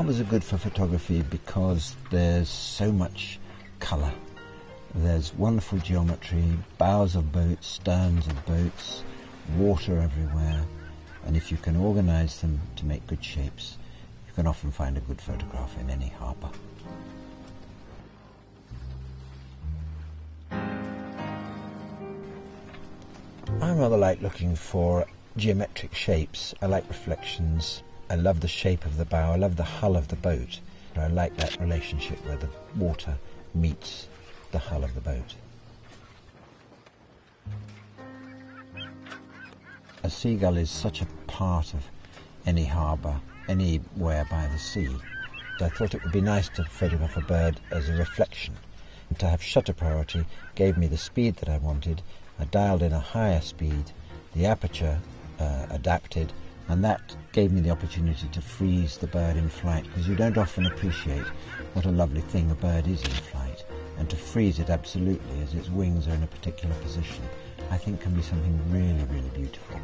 Harbours are good for photography because there's so much colour. There's wonderful geometry, bows of boats, sterns of boats, water everywhere, and if you can organise them to make good shapes, you can often find a good photograph in any harbour. I rather like looking for geometric shapes. I like reflections. I love the shape of the bow. I love the hull of the boat. I like that relationship where the water meets the hull of the boat. A seagull is such a part of any harbour, anywhere by the sea. I thought it would be nice to photograph a bird as a reflection. And To have shutter priority gave me the speed that I wanted. I dialed in a higher speed, the aperture uh, adapted, and that gave me the opportunity to freeze the bird in flight because you don't often appreciate what a lovely thing a bird is in flight. And to freeze it absolutely as its wings are in a particular position, I think can be something really, really beautiful.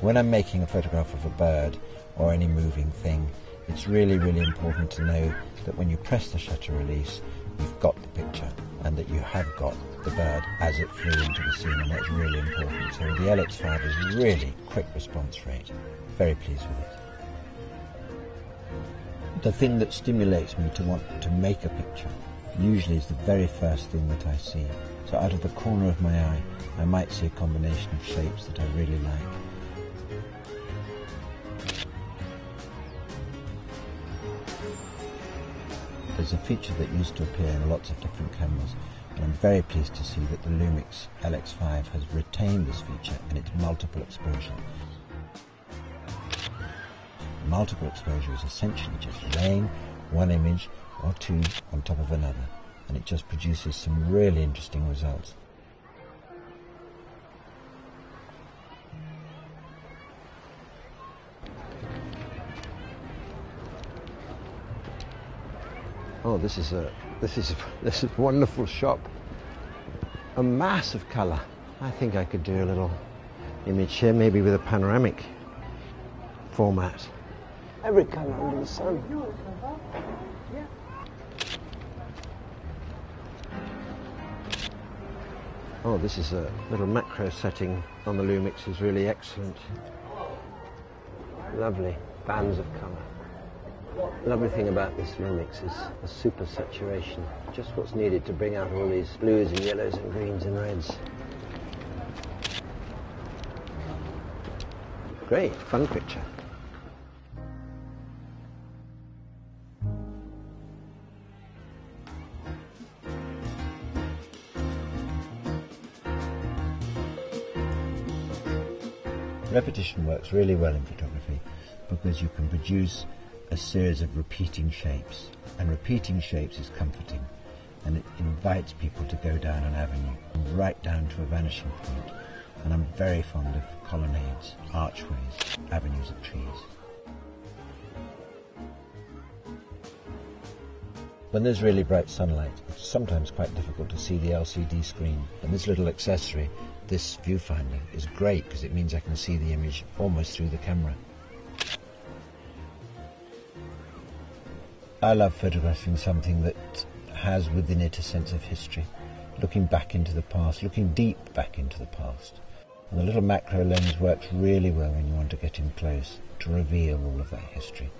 When I'm making a photograph of a bird or any moving thing, it's really, really important to know that when you press the shutter release, you've got the picture and that you have got the bird as it flew into the scene, and that's really important. So the LX5 is really quick response rate. Very pleased with it. The thing that stimulates me to want to make a picture usually is the very first thing that I see. So out of the corner of my eye, I might see a combination of shapes that I really like. There's a feature that used to appear in lots of different cameras, and I'm very pleased to see that the Lumix LX5 has retained this feature in its multiple exposure. Multiple exposure is essentially just laying one image or two on top of another, and it just produces some really interesting results. Oh, this is a this is a, this is a wonderful shop. A mass of colour. I think I could do a little image here, maybe with a panoramic format. Every colour under the sun. Oh, this is a little macro setting on the Lumix is really excellent. Lovely bands of colour. Lovely thing about this Lumix is the super saturation. Just what's needed to bring out all these blues and yellows and greens and reds. Great, fun picture. Repetition works really well in photography because you can produce a series of repeating shapes, and repeating shapes is comforting, and it invites people to go down an avenue, right down to a vanishing point. And I'm very fond of colonnades, archways, avenues of trees. When there's really bright sunlight, it's sometimes quite difficult to see the LCD screen, and this little accessory this viewfinder is great because it means I can see the image almost through the camera. I love photographing something that has within it a sense of history, looking back into the past, looking deep back into the past. And the little macro lens works really well when you want to get in close to reveal all of that history.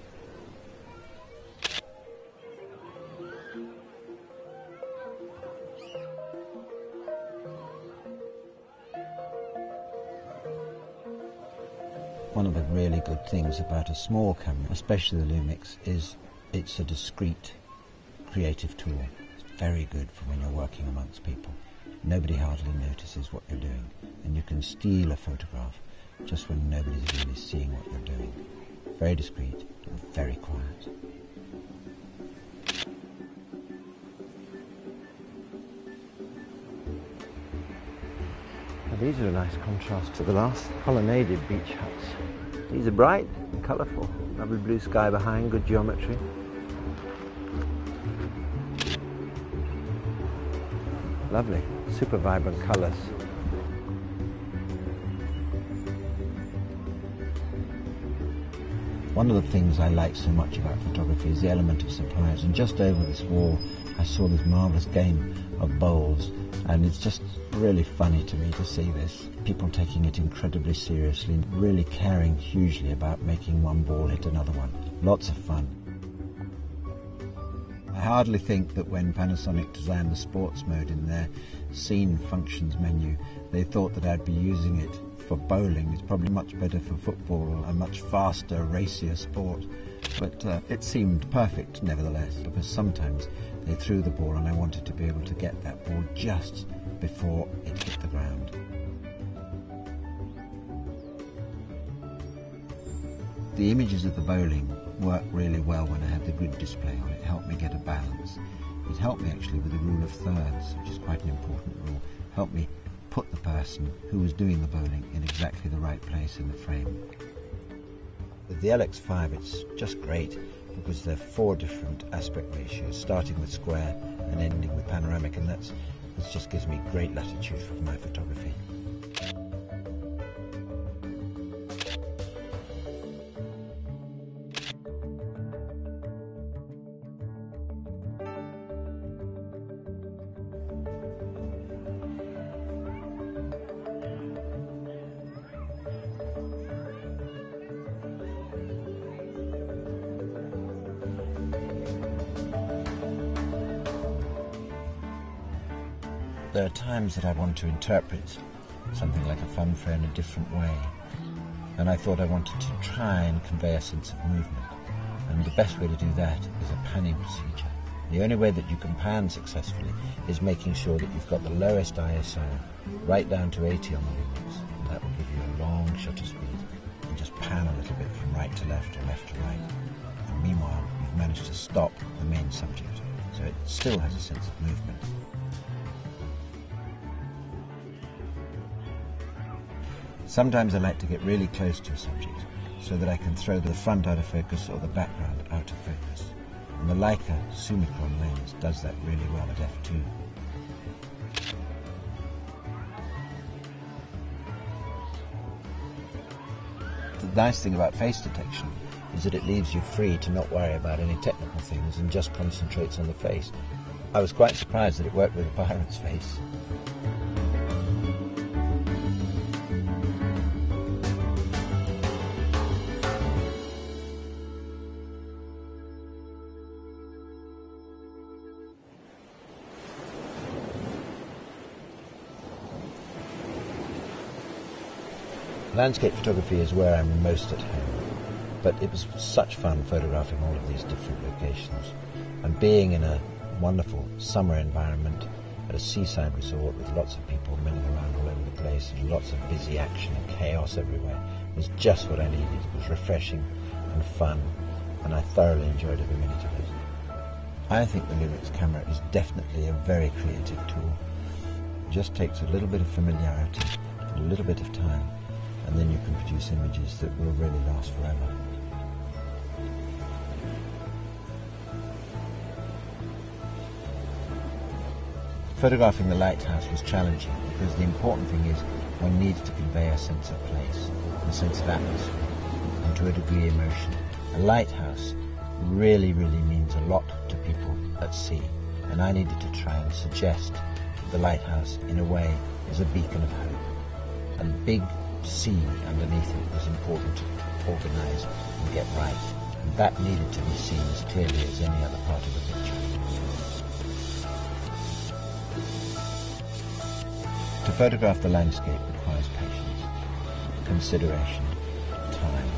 one of the really good things about a small camera, especially the Lumix, is it's a discreet creative tool. It's very good for when you're working amongst people. Nobody hardly notices what you're doing, and you can steal a photograph just when nobody's really seeing what you're doing. Very discreet and very quiet. these are a nice contrast to the last colonnaded beach huts. These are bright and colourful. Lovely blue sky behind, good geometry. Lovely, super vibrant colours. One of the things I like so much about photography is the element of surprise. And just over this wall, I saw this marvellous game of bowls, and it's just really funny to me to see this. People taking it incredibly seriously, really caring hugely about making one ball hit another one. Lots of fun. I hardly think that when Panasonic designed the sports mode in their scene functions menu, they thought that I'd be using it for bowling. It's probably much better for football, a much faster, racier sport. But uh, it seemed perfect nevertheless, because sometimes they threw the ball and I wanted to be able to get that ball just before it hit the ground. The images of the bowling worked really well when I had the grid display on. It helped me get a balance. It helped me actually with the rule of thirds, which is quite an important rule. Helped me put the person who was doing the bowling in exactly the right place in the frame. With the LX5 it's just great because there are four different aspect ratios, starting with square and ending with panoramic, and that's, that just gives me great latitude for my photography. There are times that I want to interpret something like a funfair in a different way. And I thought I wanted to try and convey a sense of movement. And the best way to do that is a panning procedure. The only way that you can pan successfully is making sure that you've got the lowest ISO right down to 80 on the Lumix. And that will give you a long shutter speed. And just pan a little bit from right to left or left to right. And meanwhile, you've managed to stop the main subject. So it still has a sense of movement. Sometimes I like to get really close to a subject so that I can throw the front out of focus or the background out of focus. And the Leica Summicron lens does that really well at f2. The nice thing about face detection is that it leaves you free to not worry about any technical things and just concentrates on the face. I was quite surprised that it worked with a pirate's face. Landscape photography is where I'm most at home, but it was such fun photographing all of these different locations and being in a wonderful summer environment at a seaside resort with lots of people milling around all over the place and lots of busy action and chaos everywhere was just what I needed. It was refreshing and fun, and I thoroughly enjoyed every minute of it. I think the Lumix camera is definitely a very creative tool. It just takes a little bit of familiarity, and a little bit of time, and then you can produce images that will really last forever. Photographing the lighthouse was challenging because the important thing is one needs to convey a sense of place, a sense of atmosphere, and to a degree emotion. A lighthouse really, really means a lot to people at sea, and I needed to try and suggest that the lighthouse in a way as a beacon of hope. And big sea underneath it was important to organise and get right, and that needed to be seen as clearly as any other part of the picture. To photograph the landscape requires patience, consideration, time,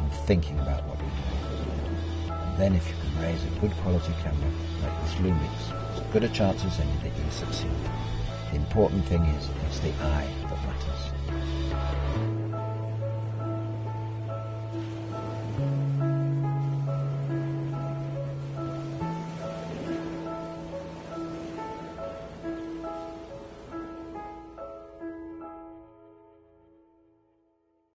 and thinking about what you're doing. And then if you can raise a good quality camera like this Lumix, as good a chance as any that you'll succeed. The important thing is it's the I that matters.